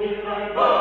will